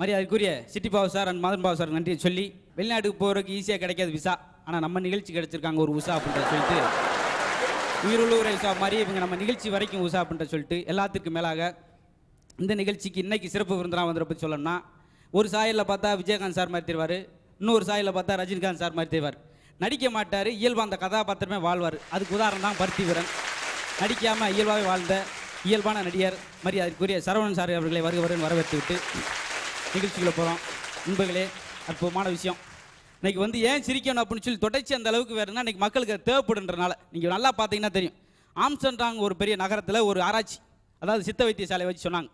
மரியாதைக்குரிய Chitti Babu sir and Madan Babu sir நன்றி சொல்லி வெளிநாட்டுக்கு போகிறதுக்கு ஈஸியாக கிடைக்காது விசா ஆனால் நம்ம நிகழ்ச்சி கிடைச்சிருக்காங்க ஒரு உஷா அப்படின்ற சொல்லிட்டு உயிருள்ளூர் உஷா மாதிரி இவங்க நம்ம நிகழ்ச்சி வரைக்கும் உஷா அப்படின்ற சொல்லிட்டு எல்லாத்துக்கும் மேலாக இந்த நிகழ்ச்சிக்கு இன்னைக்கு சிறப்பு விருந்தினா வந்துட பற்றி சொல்லணும்னா ஒரு சாயலில் பார்த்தா விஜயகாந்த் சார் மாதிரி தெரிவார். இன்னொரு சாயலில் பார்த்தா ரஜினிகாந்த் சார் மாதிரி தெரிவார். நடிக்க மாட்டார் இயல்பாக அந்த கதாபாத்திரமே வாழ்வார். அதுக்கு உதாரணம் தான் பருத்தி வீரன் நடிக்காமல் இயல்பாகவே வாழ்ந்த இயல்பான நடிகர் மரியாதைக்குரிய சரவணன் சார் அவர்களை வருக வருன்னு வரவேற்று விட்டு நிகழ்ச்சிக்குள்ள போகிறோம் நண்பர்களே அற்புதமான விஷயம். இன்னைக்கு வந்து ஏன் சிரிக்கணும் அப்படின்னு சொல்லி தொடர்ச்சி அந்த அளவுக்கு வேறுனா இன்னைக்கு மக்களுக்கு தேவைப்படுன்றனால. நீங்கள் நல்லா பார்த்தீங்கன்னா தெரியும். ஆம்சன்ட்ராங் ஒரு பெரிய நகரத்தில் ஒரு ஆராய்ச்சி அதாவது சித்த வைத்தியசாலை வச்சு சொன்னாங்க.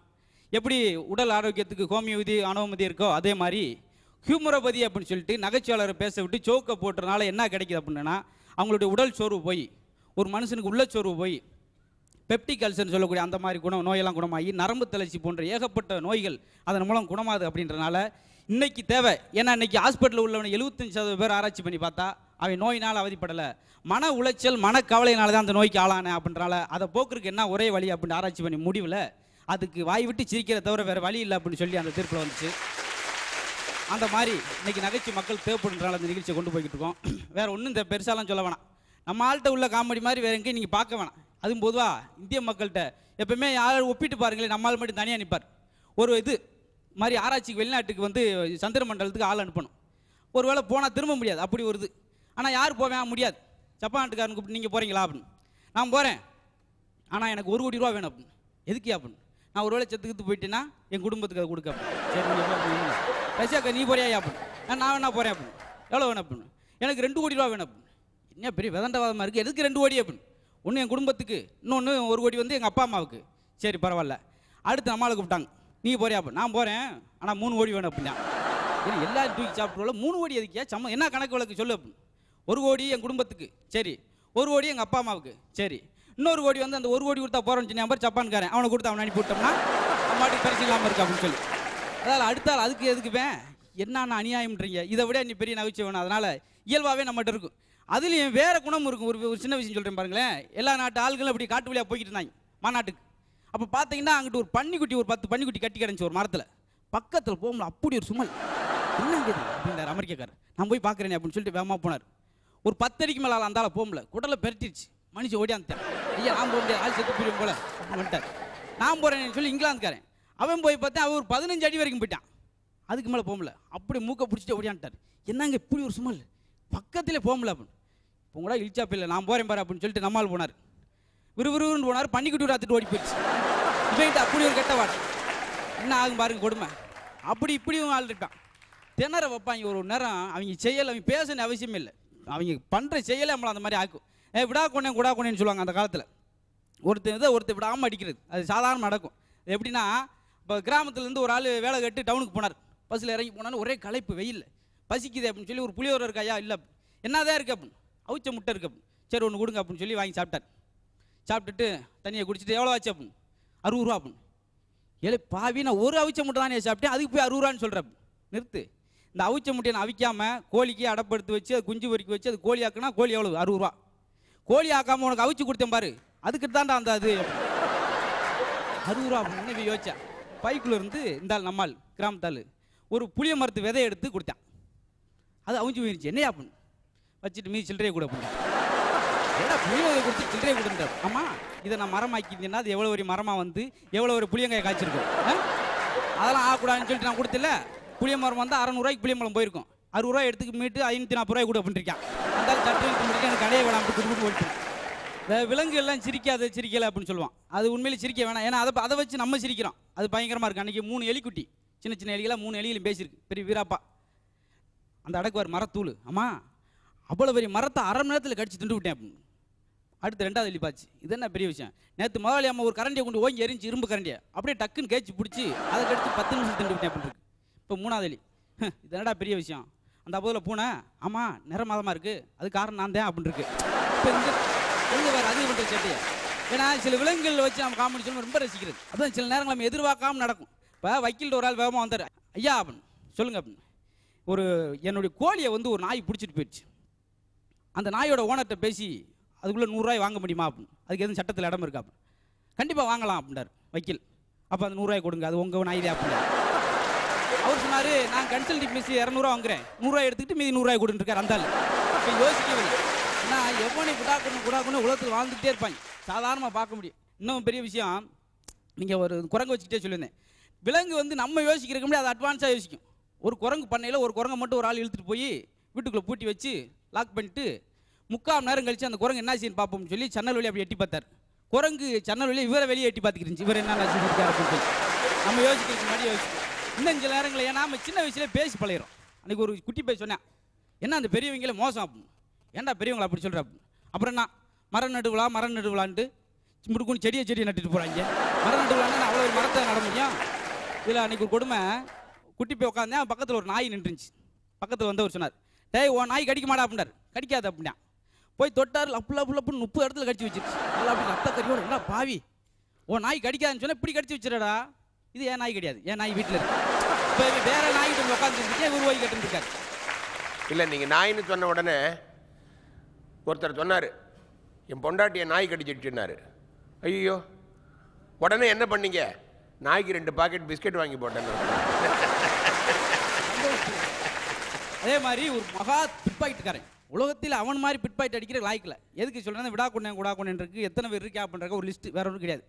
எப்படி உடல் ஆரோக்கியத்துக்கு ஹோமியோபதி அனோமதி இருக்கோ அதே மாதிரி ஹியூமரோபதி அப்படின்னு சொல்லிட்டு நகைச்சுவாளரை பேச விட்டு சோக்கை போட்டுறனால என்ன கிடைக்குது அப்படின்னா அவங்களுடைய உடல் சோர்வு போய் ஒரு மனுஷனுக்கு உள்ள சோர்வு போய் பெப்டிக் அல்சர்னு சொல்லக்கூடிய அந்த மாதிரி குணம் நோயெல்லாம் குணமாகி நரம்பு தளர்ச்சி போன்ற ஏகப்பட்ட நோய்கள் அதன் மூலம் குணமாகுது அப்படின்றனால இன்றைக்கி தேவை. ஏன்னா இன்னைக்கு ஹாஸ்பிட்டலில் உள்ளவனை எழுபத்தஞ்சு சதவீத பேர் ஆராய்ச்சி பண்ணி பார்த்தா அவன் நோயினால் அவதிப்படலை. மன உளைச்சல் மனக்கவலையினால தான் அந்த நோய்க்கு ஆளானேன் அப்படின்றனால அதை போக்குறதுக்கு என்ன ஒரே வழி அப்படின்னு ஆராய்ச்சி பண்ணி முடிவில் அதுக்கு வாய் விட்டு சிரிக்கிற தவிர வேறு வழி இல்லை அப்படின்னு சொல்லி அந்த தீர்ப்பில் வந்துச்சு. அந்த மாதிரி இன்னைக்கு நகைச்சு மக்கள் தேவைப்படுறனால அந்த நிகழ்ச்சியை கொண்டு போய்கிட்டு இருக்கோம். வேற ஒன்றும் இந்த பெருசாலாம் சொல்ல வேணாம். நம்ம ஆள்கிட்ட உள்ள காமெடி மாதிரி வேறு எங்கேயும் நீங்கள் பார்க்க வேணாம். அதுவும் பொதுவாக இந்திய மக்கள்கிட்ட எப்பவுமே யாரும் ஒப்பிட்டு பாருங்களேன் நம்ம ஆள் மட்டும் தனியாக நிற்பார் ஒரு இது மாதிரி ஆராய்ச்சிக்கு வெளிநாட்டுக்கு வந்து சந்திர மண்டலத்துக்கு ஆள் அனுப்பணும். ஒரு வேளை போனால் திரும்ப முடியாது அப்படி ஒரு இது. ஆனால் யார் போவேன்? முடியாது. ஜப்பான் நாட்டுக்காரன் கூப்பிட்டு நீங்கள் போகிறீங்களா அப்படின்னு. நான் போகிறேன் ஆனால் எனக்கு ஒரு கோடி ரூபா வேணும். அப்படின்னு. எதுக்கு அப்படின்னு. நான் ஒரு வேளை செத்துக்கிட்டு போயிட்டேன்னா என் குடும்பத்துக்கு அதை கொடுக்க. அப்படின்னு. ரஷ்யாக்கா நீ போறியா அப்படின்னு. நான் நான் வேணா போகிறேன் அப்படின்னு. எவ்வளோ வேணும்? அப்படின்னு. எனக்கு ரெண்டு கோடி ரூபா வேணும். அப்படின்னு. என்ன பெரிய விதண்டவாதமாக இருக்குது எதுக்கு ரெண்டு கோடி? அப்படின்னு. ஒன்று என் குடும்பத்துக்கு இன்னொன்று ஒரு கோடி வந்து எங்கள் அப்பா அம்மாவுக்கு. சரி பரவாயில்ல. அடுத்து நம்மளை கூப்பிட்டாங்க. நீ போறியா அப்போ? நான் போகிறேன் ஆனால் மூணு கோடி வேணும் அப்படின்னா. இல்லை எல்லாரும் தூக்கி சாப்பிட்றோம் மூணு கோடி எதுக்கியா? சம்ம என்ன கணக்கு வழக்கு சொல்லு அப்படின்னு ஒரு கோடி என் குடும்பத்துக்கு. சரி ஒரு கோடி எங்கள் அப்பா அம்மாவுக்கு. சரி இன்னொரு கோடி வந்து அந்த ஒரு கோடி கொடுத்தா போகிறோன்னு நம்பர் ஜப்பான்காரன் அவனை கொடுத்து அவனை அனுப்பி விட்டோம்னா அம்மாட்டி பிரச்சனை இல்லாமல் இருக்கு அப்படின்னு சொல்லி. அதாவது அடுத்தால் அதுக்கு எதுக்குவேன் என்னென்ன அநியாயம்ன்றீங்க? இதை விட நீ பெரிய நகைச்சுவை வேணும் அதனால் இயல்பாகவே நம்மகிட்ட இருக்கும். அதுலேயும் வேற குணம் இருக்கும் ஒரு ஒரு சின்ன விஷயம் சொல்கிறேன் பாருங்களேன். எல்லா நாட்டு ஆள்களும் அப்படி காட்டு வழியாக போய்கிட்டு இருந்தாங்க. மாநாட்டுக்கு. அப்போ பார்த்தீங்கன்னா அங்கிட்டு ஒரு பன்னிக்குட்டி ஒரு பத்து பன்னிக்குட்டி கட்டி கிடந்துச்சு ஒரு மரத்தில். பக்கத்தில் போகும்போது அப்படி ஒரு சுமல். என்ன இது? அப்படின்றார் நான் போய் பார்க்குறேனே அப்படின்னு சொல்லிட்டு வேகமாக போனார். ஒரு பத்தடிக்கு மேலே ஆள் அந்தால போகல குடலை பெருட்டிருச்சு. மனுஷன் ஓடியாந்துட்டேன் ஐயா நான் போக முடியாது. ஆள் செத்து புரியும் போல. வந்துட்டார். நான் போகிறேன்னு சொல்லி இங்கிலாந்துக்காரன். அவன் போய் பார்த்தேன் அவன் ஒரு பதினஞ்சு அடி வரைக்கும் போயிட்டான். அதுக்கு மேலே போகல அப்படி மூக்கை பிடிச்சிட்டு ஓடியான்ட்டார் என்னங்க இப்படி ஒரு சுமல்? பக்கத்திலே போகல அப்படின்னு இப்போ கூட இழிச்சா பிள்ளை நான் போகிறேன் பாரு அப்படின்னு சொல்லிட்டு நம்மால் போனார். விறுவிறுன்னு போனார் பண்ணிக்கிட்டு ராத்துட்டு ஓடி போயிடுச்சு இவங்கிட்ட அப்படி ஒரு கெட்ட வார்த்தை. என்ன ஆகும் பாருங்க கொடுமை. அப்படி இப்படியும் ஆள் இருப்பான் திணற வைப்பாங்க ஒரு நேரம் அவங்க செயல் அவங்க பேசணும் அவசியமே இல்லை. அவங்க பண்ணுற செயலை நம்மளை அந்த மாதிரி ஆக்கும். ஏ விடா கொண்டே குடா கொண்டேன்னு சொல்லுவாங்க அந்த காலத்தில். ஒருத்தர் இதை ஒருத்தர் விடாமல் அடிக்கிறது. அது சாதாரண நடக்கும். எப்படின்னா இப்போ கிராமத்துலேருந்து ஒரு ஆள் வேலை கட்டு டவுனுக்கு போனார். பஸ்ஸில் இறங்கி போனாலும் ஒரே களைப்பு வெயில் பசிக்குது அப்படின்னு சொல்லி ஒரு புளியோரம் இருக்கா ஐயா இல்லை. என்னதான் இருக்குது அப்படின்னு. அவிச்ச முட்டை இருக்கு அப்படின்னு. சரி ஒன்று கொடுங்க அப்படின்னு சொல்லி வாங்கி சாப்பிட்டார். சாப்பிட்டுட்டு தண்ணியை குடிச்சிட்டு எவ்வளோ ஆச்சு அப்படின்னு? அறுபது ரூபா அப்படின்னு. ஏழை பாவி நான் ஒரு அவிச்ச முட்டை தானே சாப்பிட்டேன். அதுக்கு போய் அறுபது ரூபான்னு சொல்கிறேன் நிறுத்து. இந்த அவிச்ச முட்டையை நான் அவிக்காமல் கோழிக்கு அடப்படுத்து வச்சு அது குஞ்சு பொறுக்கி வச்சு அது கோழி ஆக்குனா கோழி எவ்வளோ அறுபது ரூபா. கோழி ஆக்காமல் உனக்கு அவிச்சு கொடுத்தேன் பாரு. அதுக்கு தான்டா அந்த அது. அறுபது ரூபா அப்படின்னு யோசிச்சேன். யோசிச்சா பைக்குள்ள இருந்து இந்த நம்மால் கிராமத்தாள் ஒரு புளிய மரத்து விதையை எடுத்து கொடுத்தேன். அது அவிஞ்சு போயிருச்சு. என்னையா பண்ணு? வச்சுட்டு மீதி சில்லறையை கூட அப்படின்னு ஏன்னா புளியோதரை கொடுத்து சில்லறையை கொடுத்துட்டார் ஆமாம் இதை நான் மரமாக்கியிருந்தேன்னா அது எவ்வளோ ஒரு மரமாக வந்து எவ்வளோ ஒரு புளியங்காயை காய்ச்சிருக்கும். அதெல்லாம் ஆகக்கூடாதுன்னு சொல்லிட்டு நான் கொடுத்துல. புளிய மரம் வந்து அறநூறுவாய்க்கு புளிய மரம் போயிருக்கும். அறுபது ரூபாய் எடுத்துக்கு மீட்டு ஐநூற்றி நாற்பது ரூபாய் கூட பண்ணிருக்கான். அந்த தட்டு சட்டு எனக்கு கடையை வேணாம் கொடுத்து குடும்பம் போயிட்டு இந்த விலங்கு எல்லாம் சிரிக்காது சிரிக்கலை அப்படின்னு சொல்லுவான். அது உண்மையிலே சிரிக்க வேணாம். ஏன்னா அதை அதை வச்சு நம்ம சிரிக்கிறோம். அது பயங்கரமாக இருக்குது அன்றைக்கி மூணு எலிக்குட்டி. சின்ன சின்ன எலிகளாக மூணு எலிகளும் பேசியிருக்கு. பெரிய வீராப்பா. அந்த அடக்குவார் மரத்தூள். அம்மா அவ்வளோ பெரிய மரத்தை அரை மணி நேரத்தில் கடிச்சு திண்டு விட்டேன் அப்படின்னு. அடுத்து ரெண்டாவது எலி பாச்சு இது என்ன பெரிய விஷயம்? நேற்று முதலாளி அம்மா ஒரு கரண்டியை கொண்டு ஓங்கி எரிஞ்சு இரும்பு கரண்டியை அப்படியே டக்குன்னு கேச்சு பிடிச்சி அதை கடிச்சு பத்து நிமிஷம் திண்டு விட்டேன் அப்படின்னு இப்போ மூணாவது எலி. இது என்னடா பெரிய விஷயம்? அந்த அப்போதில் பூனை ஆமாம் நிறமாதமாக இருக்குது அது காரணம் நான் தான் அப்படின்னு இருக்கு. இப்போ இங்கே வேறு அதிகம் பண்ணுற சேட்டையை ஏன்னா சில விலங்குகள் வச்சு நம்ம காமெடி சொல்லணும் ரொம்ப ரசிக்கிறது. அதான் சில நேரங்கள் நம்ம எதிர்பார்க்காம நடக்கும். இப்போ வக்கீல்கிட்ட ஒரு ஆள் வேகமாக வந்தார். ஐயா அப்படின்னு. சொல்லுங்கள் அப்படின்னு. ஒரு என்னுடைய கோழியை வந்து ஒரு நாய் பிடிச்சிட்டு போயிடுச்சு. அந்த நாயோட ஓனர்கிட்ட பேசி அதுக்குள்ளே நூறுரூவாய் வாங்க முடியுமா? அப்படின்னு. அதுக்கு எதுவும் சட்டத்தில் இடம் இருக்கா அப்படின்னு. கண்டிப்பாக வாங்கலாம் அப்படின்றார் வக்கீல். அப்போ அந்த நூறுரூவாய் கொடுங்க அது உங்கள் நாய் தான் அப்படின்னா அவர் சொன்னார் நான் கன்சல்டிங் ஃபீஸ் இரநூறுவா வாங்குறேன். நூறுரூவா எடுத்துக்கிட்டு மீதி நூறுரூவாய் கொடுத்துருக்காரு அந்த ஆள். இப்போ யோசிக்கவில்லை ஏன்னா எவனை குடாக்கணும் குடாக்கணும் உலகத்தில் வாழ்ந்துகிட்டே இருப்பாங்க. சாதாரணமாக பார்க்க முடியும். இன்னும் பெரிய விஷயம் நீங்கள் ஒரு குரங்கு வச்சுக்கிட்டே சொல்லியிருந்தேன். விலங்கு வந்து நம்ம யோசிக்கிறதுக்கு முன்னாடி அது அட்வான்ஸாக யோசிக்கும். ஒரு குரங்கு பண்ணையில் ஒரு குரங்கை மட்டும் ஒரு ஆள் இழுத்துட்டு போய் வீட்டுக்குள்ளே பூட்டி வச்சு லாக் பண்ணிட்டு முக்கால் நேரம் கழித்து அந்த குரங்கு என்ன செய்யணும் பார்ப்போம்னு சொல்லி சன்னல் வழி அப்படி எட்டி பார்த்தார். குரங்கு சன்னல் வழியாக இவரை வெளியே எட்டி பார்த்துக்கிட்டு இவர் என்ன அப்படின்னு சொல்லி. நம்ம யோசிக்கிறதுக்கு முன்னாடி யோசிக்கும் இன்னும் சில நேரங்களில் ஏன்னா நம்ம சின்ன வயசுலேயே பேசி பழகிறோம். அன்றைக்கி ஒரு குட்டி பேச சொன்னேன் என்ன அந்த பெரியவங்களே மோசம் அப்படின்னு? ஏன்டா பெரியவங்களை அப்படி சொல்கிற அப்புறம் என்ன? மரம் நடுவிழா மரம் நடுவிழான்ட்டு முடுக்குன்னு செடியை செடியை நட்டுட்டு போகிறாங்க மரம் நடுவிழான்னு அவ்வளோ ஒரு மரத்தை நட முடியும். இதில் அன்றைக்கி ஒரு கொடுமை. குட்டி போய் உட்காந்தேன் பக்கத்தில் ஒரு நாய் நின்றுச்சு. பக்கத்தில் வந்தவர் சொன்னார் டேய் உன் நாய் கடிக்க மாட்டா அப்படின்னார். கடிக்காது அப்படின்னா போய் தொட்டார் லப்பு லப்பு லப்புன்னு முப்பது இடத்துல கடிச்சு வச்சிருச்சு. நல்லா அப்படி ரத்த கறியோட என்ன பாவி? உன் நாய் கடிக்காதுன்னு சொன்னால் இப்படி கடிச்சு வச்சிடடா இது ஏன் நாய் கிடையாது ஏன் நாய் வீட்டில் இருக்கு. இப்போ வேற நாய் கிட்ட உட்காந்துருக்கேன் இவர் ஓய் கட்டுருக்காரு இல்லை நீங்கள் நாயின்னு சொன்ன உடனே ஒருத்தர் சொன்னார் என் பொண்டாட்டியை நாய் கடிச்சிடுச்சுன்னாரு. ஐயோ உடனே என்ன பண்ணீங்க? நாய்க்கு ரெண்டு பாக்கெட் பிஸ்கெட் வாங்கி போட்டேன்னு. அதே மாதிரி ஒரு மகா பிட்பாயிட்டுக்காரன். உலகத்தில் அவன் மாதிரி பிட்பாயிட் அடிக்கிற லாய்க்கில் எதுக்கு சொல்கிறேன் விடா கொண்டேன் குடா கொண்டேன் இருக்கு. எத்தனை பேர் இருக்கா அப்படின்ற ஒரு லிஸ்ட் வேற ஒன்றும் கிடையாது.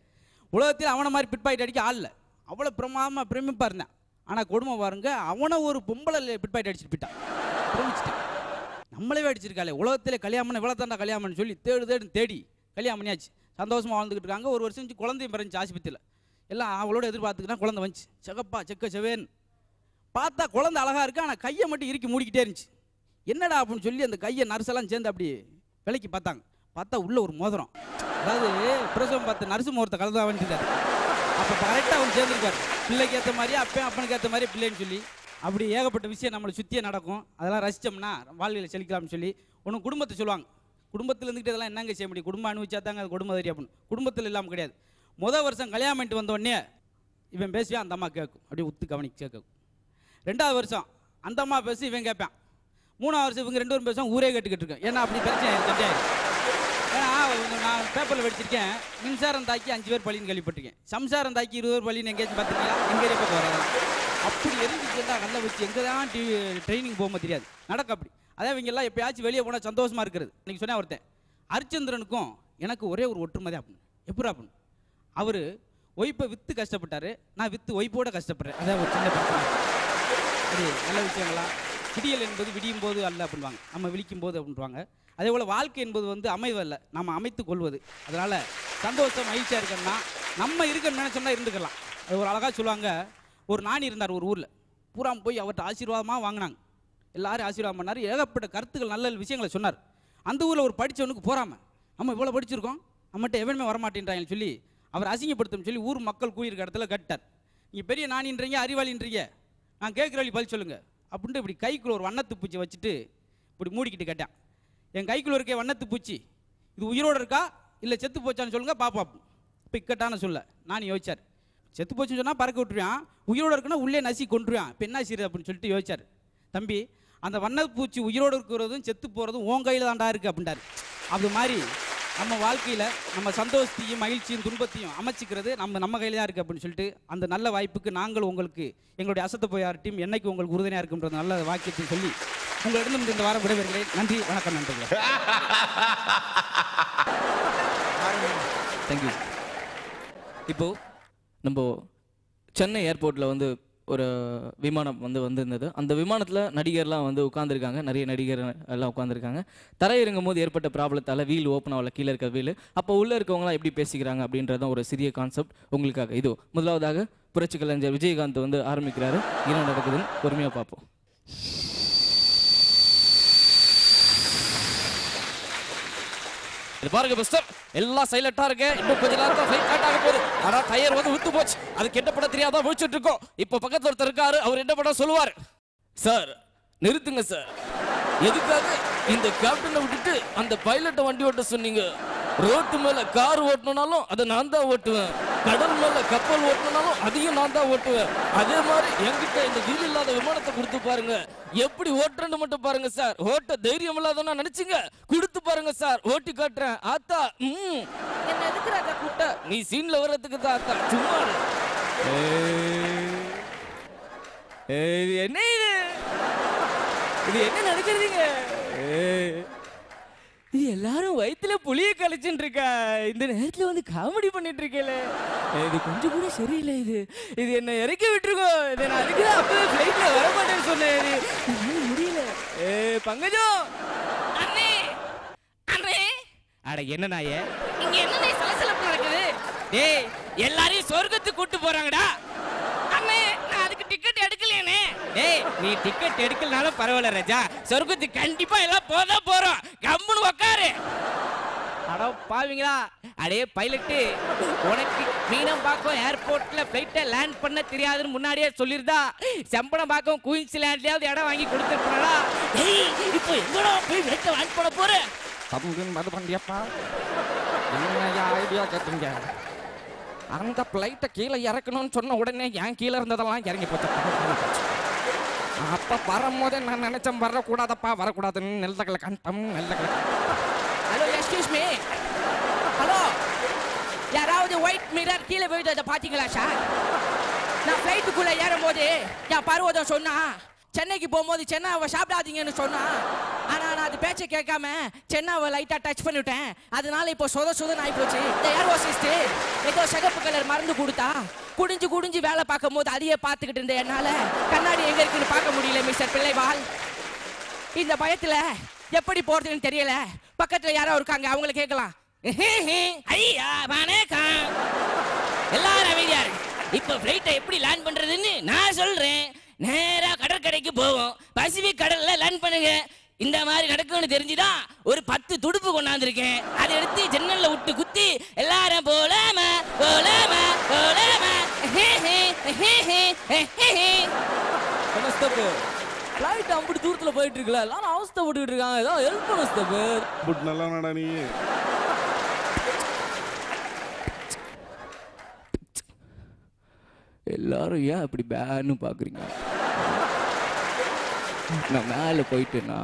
உலகத்தில் அவனை மாதிரி பிட்பாயிட் அடிக்க ஆள் இல்லை. அவ்வளோ பிரமாதமாக பிரமிப்பாக இருந்தேன். ஆனால் கொடுமை பாருங்க அவனை ஒரு பொம்பளை பிட்பாயிட் அடிச்சுட்டு போயிட்டான். பிரமிச்சிட்டான். நம்மளே அடிச்சிருக்காளே. உலகத்தில் கல்யாணம் இவ்வளோ தாண்டா கல்யாணம்னு சொல்லி தேடு தேடு தேடி கல்யாணம் பண்ணியாச்சு. சந்தோஷமாக வாழ்ந்துக்கிட்டு இருக்காங்க. ஒரு வருஷம் குழந்தையும் பிறந்துச்சு ஆஸ்பத்திரியில். எல்லாம் அவளோட எதிர்பார்த்துக்கிட்டா குழந்தை வந்துச்சு. செகப்பா செக்க செவேன். பார்த்தா குழந்தை அழகாக இருக்குது ஆனால் கையை மட்டும் இறுக்கி மூடிக்கிட்டே இருந்துச்சு. என்னடா அப்படின்னு சொல்லி அந்த கையை நர்ஸெல்லாம் சேர்ந்து அப்படி விலைக்கு பார்த்தாங்க. பார்த்தா உள்ள ஒரு மோதிரம். அதாவது பிரசவம் பார்த்து நர்ஸு முகூர்த்த கலந்து வந்துட்டார் அப்போ கரெக்டாக அவன் சேர்ந்துருக்காரு. பிள்ளைக்கு ஏற்ற மாதிரி அப்பயும் அப்பனுக்கு ஏற்ற மாதிரி பிள்ளைன்னு சொல்லி. அப்படி ஏகப்பட்ட விஷயம் நம்மளை சுற்றியே நடக்கும். அதெல்லாம் ரசித்தோம்னா வாழ்வில் செழிக்கலாம்னு சொல்லி ஒன்று குடும்பத்தை சொல்லுவாங்க. குடும்பத்தில் இருந்துக்கிட்டு இதெல்லாம் என்னங்க செய்ய முடியும்? குடும்பம் அனுபவிச்சா தாங்க அது குடும்பம் தெரியும் அப்படின்னு. குடும்பத்தில் இல்லாமல் கிடையாது. முதல் வருஷம் கல்யாணம் பண்ணிட்டு வந்த உடனே இவன் பேசுவேன் அந்த அம்மா கேட்கும் அப்படியே உத்து கவனிச்சு கேட்கும். ரெண்டாவது வருஷம் அந்த அம்மா பேசி இவன் கேட்பேன். மூணாவது வருஷம் இவங்க ரெண்டு பேரும் பேசுவாங்க ஊரே கேட்டுக்கிட்டு இருக்கேன் ஏன்னா அப்படி பிரச்சனை ஏன்னா இவங்க நான் பேப்பரில் படிச்சிருக்கேன். மின்சாரம் தாக்கி அஞ்சு பேர் பள்ளின்னு கேள்விப்பட்டிருக்கேன். சம்சாரம் தாக்கி இருபது பேர் பள்ளின்னு எங்கேயாச்சும் பார்த்துருக்கீங்களா? எங்கே பக்கம் வரலாம் அப்படி எரிஞ்சுச்சுன்னா கல்ல வச்சு எங்கே தான் டி ட்ரைனிங் போக தெரியாது. நடக்க அப்படி. அதே இவங்க எல்லாம் எப்பயாச்சும் வெளியே போனால் சந்தோஷமாக இருக்கிறது. இன்றைக்கி சொன்னேன் ஒருத்தன் ஹரிச்சந்திரனுக்கும் எனக்கு ஒரே ஒரு ஒற்றுமை தான் அப்படின்னு எப்படி அப்படின்னு அவர் ஒய்ப்பை விற்று கஷ்டப்பட்டாரு. நான் விற்று ஒய்ப்போட கஷ்டப்படுறேன். அதான் ஒரு சின்ன பிரச்சனை. அது நல்ல விஷயங்களா? விடியல் என்பது விடியும் போது அல்ல அப்படின்வாங்க. நம்ம விழிக்கும் போது அப்படின்வாங்க. அதே போல் வாழ்க்கை என்பது வந்து அமைவல்ல நம்ம அமைத்து கொள்வது. அதனால் சந்தோஷம் மகிழ்ச்சியாக இருக்கணும்னா நம்ம இருக்கணும்னு நினச்சோம்னா இருந்துக்கலாம். அது ஒரு அழகாக சொல்லுவாங்க. ஒரு நாணி இருந்தார் ஒரு ஊரில். பூராம் போய் அவர்கிட்ட ஆசீர்வாதமாக வாங்கினாங்க. எல்லாரும் ஆசீர்வாதம் பண்ணார். ஏகப்பட்ட கருத்துக்கள் நல்ல விஷயங்களை சொன்னார். அந்த ஊரில் ஒரு படித்தவனுக்கு போகாமல் நம்ம இவ்வளோ படிச்சிருக்கோம். நம்மகிட்ட எவனுமே வரமாட்டேன்றாங்கன்னு சொல்லி அவர் அசிங்கப்படுத்தும் சொல்லி ஊர் மக்கள் கூடியிருக்க இடத்துல கட்டார். நீங்கள் பெரிய நாணின்றீங்க அறிவாளின்றீங்க. நான் கேட்குற வழி பதில் சொல்லுங்கள் அப்படின்ட்டு இப்படி கைக்குள்ள ஒரு வண்ணத்து பூச்சி வச்சுட்டு இப்படி மூடிக்கிட்டு கேட்டேன். என் கைக்குள்ள இருக்க வண்ணத்து பூச்சி. இது உயிரோடு இருக்கா? இல்லை செத்து போச்சான்னு சொல்லுங்கள் பாப்பா இப்போ இக்கட்டான சொல்ல நான் யோசிச்சார். செத்து போச்சுன்னு சொன்னால் பறக்க விட்டுருவான். உயிரோடு இருக்குன்னா உள்ளே நசி கொண்டுருவான் இப்போ என்ன செய்யுது அப்படின்னு சொல்லிட்டு யோசிச்சார். தம்பி அந்த வண்ணப்பூச்சி உயிரோடு இருக்கிறதும் செத்து போகிறதும் உன் கையில் தாண்டா இருக்குது அப்படின்ட்டார் அது மாதிரி நம்ம வாழ்க்கையில் நம்ம சந்தோஷத்தையும் மகிழ்ச்சியும் துன்பத்தையும் அமைச்சிக்கிறது நம்ம நம்ம கையில் தான் இருக்குது அப்படின்னு சொல்லிட்டு அந்த நல்ல வாய்ப்புக்கு நாங்கள் உங்களுக்கு எங்களுடைய அசத்த போயார் டீம் என்னைக்கு உங்களுக்கு உறுதுணையாக இருக்குன்ற நல்ல வாக்கியத்தை சொல்லி உங்களிடம் இந்த வாரம் விடைபெறுகிறேன். நன்றி வணக்கம் நன்றி தேங்க்யூ இப்போ நம்ம சென்னை ஏர்போர்ட்டில் வந்து ஒரு விமானம் வந்து வந்திருந்தது. அந்த விமானத்தில் நடிகர்லாம் வந்து உட்காந்துருக்காங்க நிறைய நடிகர் எல்லாம் உட்காந்துருக்காங்க தரையிறங்கும் போது ஏற்பட்ட ப்ராப்ளத்தால் வீல் ஓப்பன் ஆகல கீழே இருக்க வீல். அப்போ உள்ளே இருக்கவங்களாம் எப்படி பேசிக்கிறாங்க அப்படின்றதான் ஒரு சிறிய கான்செப்ட் உங்களுக்காக. இது முதலாவதாக புரட்சி கலைஞர் விஜயகாந்த் வந்து ஆரம்பிக்கிறாரு. என்ன நடக்குதுன்னு பொறுமையாக பார்ப்போம். இது பாருங்க மிஸ்டர் எல்லாம் சைலண்டா இருக்கு. இன்னும் கொஞ்ச நேரத்துல ஃபிளைட் கட் ஆக போகுது. ஆனா டயர் வந்து விட்டு போச்சு. அதுக்கு என்ன பண்ண தெரியாத விழிச்சிட்டு இருக்கோம். இப்போ பக்கத்துல ஒருத்தர் இருக்காரு. அவர் என்ன பண்ண சொல்லுவார்? சார் நிறுத்துங்க சார். எதுக்காக இந்த கேப்டனை விட்டுட்டு அந்த பைலட்டை வண்டி ஓட்ட சொன்னீங்க? ரோட்டு மேல கார் ஓட்டணும்னாலும் அதை நான் தான் ஓட்டுவேன். கடல் மேல கப்பல் ஓட்டணும்னாலும் அதையும் நான் தான் ஓட்டுவேன். அதே மாதிரி என்கிட்ட இந்த வீல் இல்லாத விமானத்தை கொடுத்து பாருங்க. எப்படி ஓட்டுறேன்னு மட்டும் பாருங்க சார். ஓட்ட தைரியம் இல்லாதவனா நினைச்சுங்க. கொடுத்து பாருங்க சார். ஓட்டி காட்டுறேன். ஆத்தா ம். என்ன எதுக்கு ராஜா கூட்ட நீ சீன்ல வர்றதுக்கு தான் ஆத்தா. சும்மா இரு. ஏய், இது என்ன இது? இது என்ன நடக்கிறதுங்க ஏய், இது வயித்துல புளிய கழிச்சுட்டு இருக்கா? இந்த நேரத்துல வந்து காமெடி பண்ணிட்டு இருக்கேல இது கொஞ்சம் கூட சரியில்லை இது. இது என்ன இறக்கி விட்டுருக்கோ. இதை நான் அதுக்கு தான் அப்பவே ஃப்ளைட்ல வர மாட்டேன்னு சொன்னேன் முடியல. ஏ பங்கஜம் அண்ணே. அண்ணே. அட என்ன நாயே? இங்க என்னண்ணே சலசலப்பு நடக்குது? டேய் எல்லாரையும் சொர்க்கத்துக்கு கூட்டு போறாங்கடா. அண்ணே நான் அதுக்கு டிக்கெட் எடுக்கலையானே டேய் நீ டிக்கெட் எடுக்கலனாலும் பரவாயில்ல ராஜா. சொர்க்கத்துக்கு கண்டிப்பா எல்லாம் போத போறோம். கம்முன்னு உக்காரு. அட பாவீங்களா? அடே பைலட்டு உனக்கு மீனம்பாக்கம் ஏர்போர்ட்ல ஃப்ளைட்டை லேண்ட் பண்ண தெரியாதுன்னு முன்னாடியே சொல்லியிருந்தா செம்பனம்பாக்கம் குயின்ஸ்லேண்ட்லயாவது இடம் வாங்கி கொடுத்துருப்பாடா இப்போ எங்கடா போய் ஃப்ளைட்டை வாங்கி போட போற? தம்பின் மது பண்ணியப்பா என்னையா ஐடியா கேட்டீங்க? அந்த பிளைட்டை கீழே இறக்கணும்னு சொன்ன உடனே என் கீழே இருந்ததெல்லாம் இறங்கி போச்சு. அப்போ வரும்போதே நான் நினைச்சேன் வரக்கூடாதப்பா வரக்கூடாதுன்னு நெல்லக்கல கண்டம் நெல்லக்கல மிரர் கீழே விழுந்ததை பார்த்தீங்களா சார் நான் ஃப்ளைட்டுக்குள்ளே ஏறும்போது என் பருவதம் சொன்னா சென்னைக்கு போகும்போது சென்னாவை சாப்பிடாதீங்கன்னு சொன்னா ஆனால் நான் அது பேச்சை கேட்காம சென்னாவை லைட்டாக டச் பண்ணிவிட்டேன் அதனால இப்போ சொத சொதன் ஆகிப்போச்சு இந்த ஏர் ஹோஸ்டிஸ்ட் ஏதோ சிகப்பு கலர் மருந்து கொடுத்தா குடிஞ்சு குடிஞ்சு வேலை பார்க்கும் போது அதையே பார்த்துக்கிட்டு இருந்த என்னால் கண்ணாடி எங்கே இருக்குன்னு பார்க்க முடியல மிஸ்டர் பிள்ளைவால் இந்த பயத்தில் எப்படி போகிறதுன்னு தெரியல. பக்கத்தில் யாரோ இருக்காங்க அவங்கள கேட்கலாம். ஐயா வணக்கம். எல்லாரும் அமைதியா இருக்கு இப்ப பிளைட்டை எப்படி லேண்ட் பண்றதுன்னு நான் சொல்றேன். நேரா கடற்கரைக்கு போவோம். பசிபிக் கடல்ல லேண்ட் பண்ணுங்க. இந்த மாதிரி நடக்கும்னு தெரிஞ்சுதான் ஒரு பத்து துடுப்பு கொண்டாந்துருக்கேன். அதை எடுத்து ஜன்னல்ல விட்டு குத்தி எல்லாரும் போலாமா போலாமா போலாமா. ஃப்ளைட் அப்படி தூரத்துல போயிட்டு இருக்குல்ல எல்லாரும் அவஸ்தைப்பட்டுக்கிட்டு இருக்காங்க. ஏதோ ஹெல்ப் பண்ணு ஸ்டெப்பு நல்லா நீ எல்லாரும் ஏன் அப்படி பேன்னு பார்க்குறீங்க நான் மேலே போயிட்டேன்னா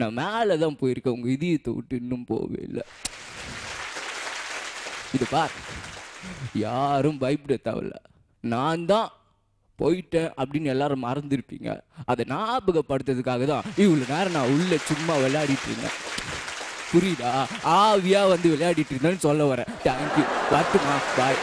நான் மேலே தான் போயிருக்கேன். உங்கள் இதயத்தை விட்டு இன்னும் போகவே இல்லை. இது பார் யாரும் பயப்பட தேவையில்ல. நான் தான் போயிட்டேன் அப்படின்னு எல்லாரும் மறந்துருப்பீங்க. அதை ஞாபகப்படுத்துறதுக்காக தான் இவ்வளோ நேரம் நான் உள்ளே சும்மா விளையாடிட்டு இருந்தேன். புரியுதா? ஆவியாக வந்து விளையாடிட்டு இருந்தேன்னு சொல்ல வரேன். தேங்க்யூ பார்த்துமா பாய்